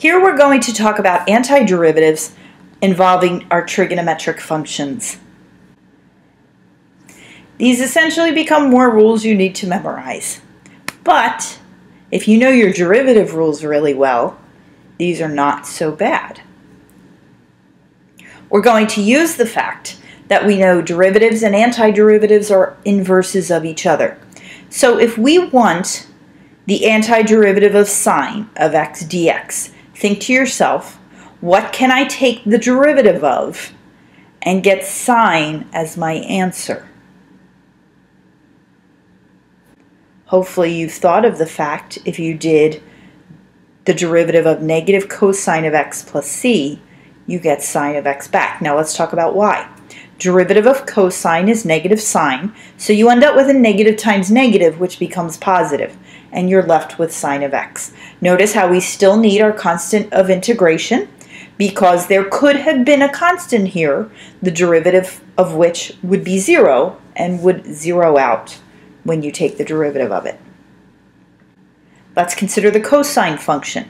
Here we're going to talk about antiderivatives involving our trigonometric functions. These essentially become more rules you need to memorize. But if you know your derivative rules really well, these are not so bad. We're going to use the fact that we know derivatives and antiderivatives are inverses of each other. So if we want the antiderivative of sine of x dx, think to yourself, what can I take the derivative of and get sine as my answer? Hopefully you've thought of the fact if you did the derivative of negative cosine of x plus c, you get sine of x back. Now let's talk about why. Derivative of cosine is negative sine, so you end up with a negative times negative, which becomes positive, and you're left with sine of x. Notice how we still need our constant of integration, because there could have been a constant here, the derivative of which would be 0 and would zero out when you take the derivative of it. Let's consider the cosine function.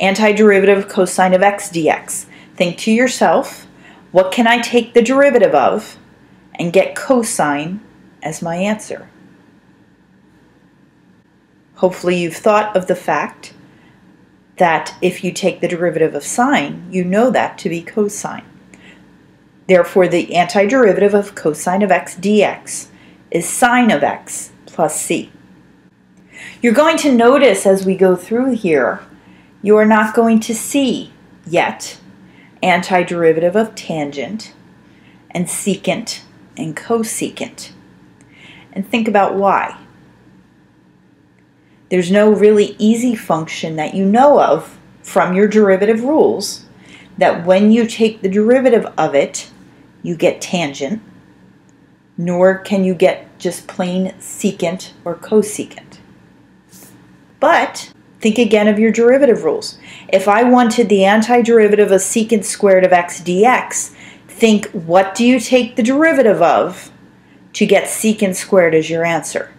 Antiderivative of cosine of x dx. Think to yourself, what can I take the derivative of and get cosine as my answer? Hopefully you've thought of the fact that if you take the derivative of sine, you know that to be cosine. Therefore, the antiderivative of cosine of x dx is sine of x plus c. You're going to notice as we go through here, you are not going to see yet antiderivative of tangent and secant and cosecant. And think about why. There's no really easy function that you know of from your derivative rules that when you take the derivative of it, you get tangent, nor can you get just plain secant or cosecant. But think again of your derivative rules. If I wanted the antiderivative of secant squared of x dx, think what do you take the derivative of to get secant squared as your answer?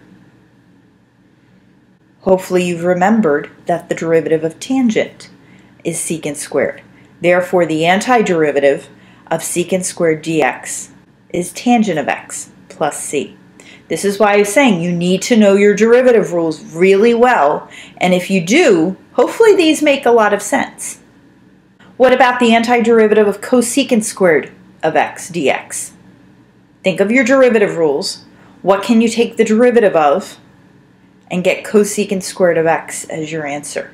Hopefully you've remembered that the derivative of tangent is secant squared. Therefore, the antiderivative of secant squared dx is tangent of x plus c. This is why I'm saying you need to know your derivative rules really well, and if you do, hopefully these make a lot of sense. What about the antiderivative of cosecant squared of x dx? Think of your derivative rules. What can you take the derivative of and get cosecant squared of x as your answer.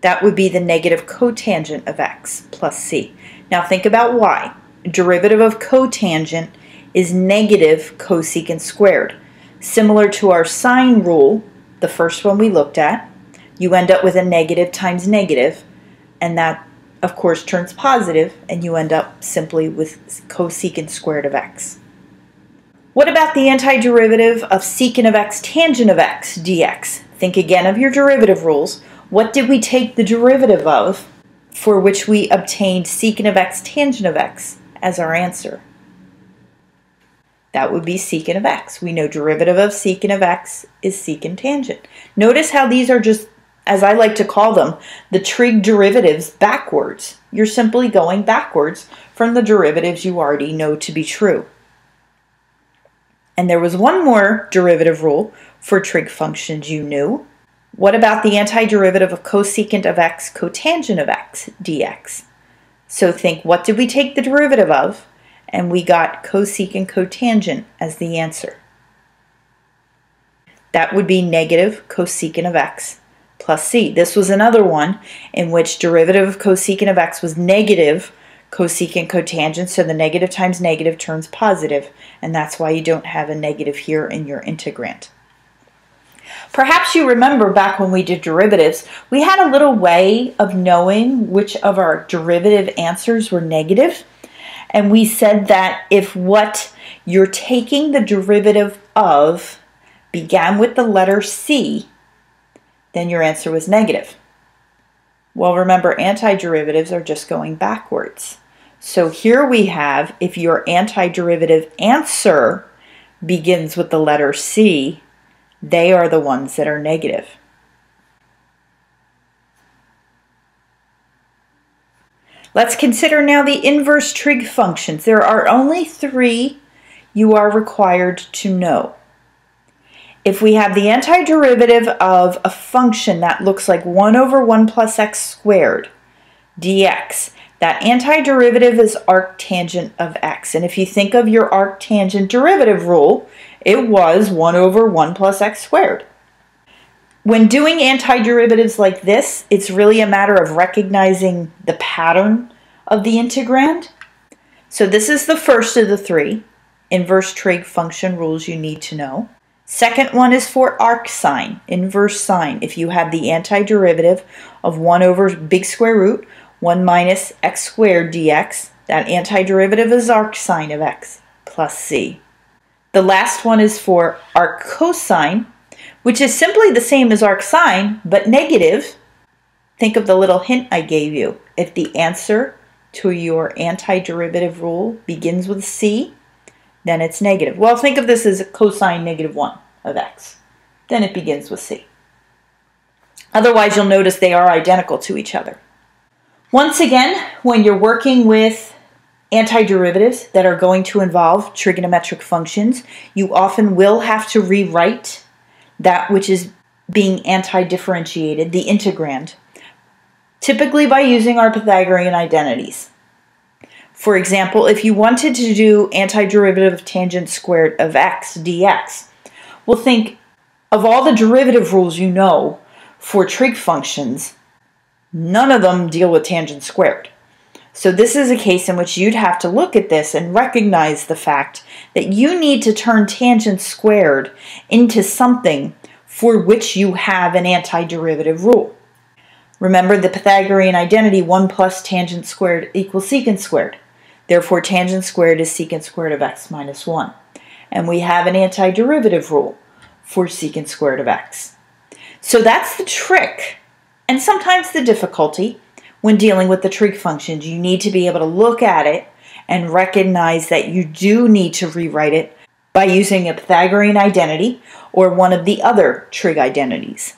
That would be the negative cotangent of x plus c. Now think about why. Derivative of cotangent is negative cosecant squared. Similar to our sine rule, the first one we looked at, you end up with a negative times negative, and that of course turns positive, and you end up simply with cosecant squared of x. What about the antiderivative of secant of x tangent of x dx? Think again of your derivative rules. What did we take the derivative of for which we obtained secant of x tangent of x as our answer? That would be secant of x. We know derivative of secant of x is secant tangent. Notice how these are just, as I like to call them, the trig derivatives backwards. You're simply going backwards from the derivatives you already know to be true. And there was one more derivative rule for trig functions you knew. What about the antiderivative of cosecant of x cotangent of x dx? So think, what did we take the derivative of? And we got cosecant cotangent as the answer. That would be negative cosecant of x plus c. This was another one in which derivative of cosecant of x was negative cosecant cotangent, so the negative times negative turns positive, and that's why you don't have a negative here in your integrand. Perhaps you remember back when we did derivatives, we had a little way of knowing which of our derivative answers were negative. And we said that if what you're taking the derivative of began with the letter C, then your answer was negative. Well, remember, antiderivatives are just going backwards. So here we have, if your antiderivative answer begins with the letter C, they are the ones that are negative. Let's consider now the inverse trig functions. There are only three you are required to know. If we have the antiderivative of a function that looks like 1 over 1 plus x squared dx, that antiderivative is arctangent of x. And if you think of your arctangent derivative rule, it was 1 over 1 plus x squared. When doing antiderivatives like this, it's really a matter of recognizing the pattern of the integrand. So this is the first of the three inverse trig function rules you need to know. Second one is for arc sine, inverse sine. If you have the antiderivative of 1 over big square root 1 minus x squared dx, that antiderivative is arc sine of x plus c. The last one is for arc cosine, which is simply the same as arc sine, but negative. Think of the little hint I gave you. If the answer to your antiderivative rule begins with c, then it's negative. Well, think of this as cosine negative 1 of x. Then it begins with c. Otherwise, you'll notice they are identical to each other. Once again, when you're working with antiderivatives that are going to involve trigonometric functions, you often will have to rewrite that which is being anti-differentiated, the integrand, typically by using our Pythagorean identities. For example, if you wanted to do antiderivative of tangent squared of x dx, well think of all the derivative rules you know for trig functions, none of them deal with tangent squared. So this is a case in which you'd have to look at this and recognize the fact that you need to turn tangent squared into something for which you have an antiderivative rule. Remember the Pythagorean identity 1 plus tangent squared equals secant squared. Therefore tangent squared is secant squared of x minus 1. And we have an antiderivative rule for secant squared of x. So that's the trick and sometimes the difficulty when dealing with the trig functions. You need to be able to look at it and recognize that you do need to rewrite it by using a Pythagorean identity or one of the other trig identities.